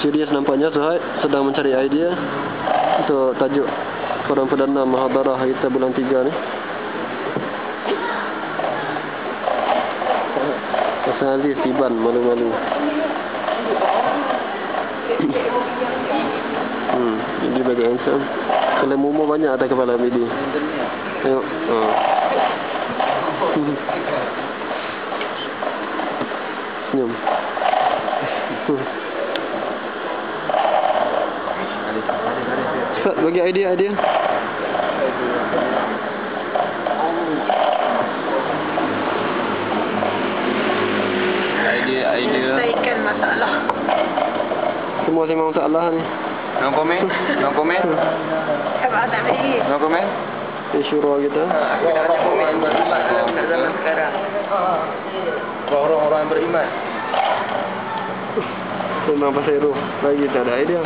Serius nampaknya Suhaib sedang mencari idea untuk tajuk Forum Perdana Mahadarah kita bulan 3 ni. Hasan Aziz Tiban malu-malu. hmm, ini bagi ansam. Kalau mumu banyak atas kepala bidi. Tengok. Ha. Senyum. Cepat bagi idea-idea. Idea-idea. Selesaikan masalah. Semua sembang masalah ni. No komen? No komen? Abang tak bagi. No komen? Ini syurah kita. Aku dah ada komen beriman dalam zaman sekarang. Orang-orang yang beriman. Sembang pasal roh. Lagi tak ada idea.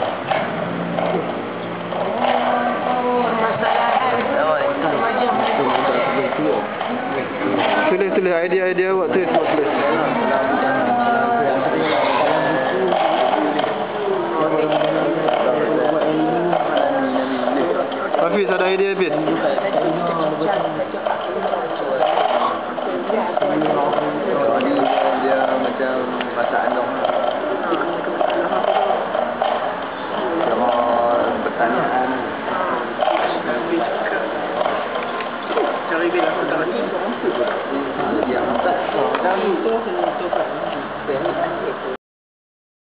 Tulis tulis idea-idea awak tulis semua tulis. Hafiz ada idea Hafiz? 这个是咱们运 negara Indonesia.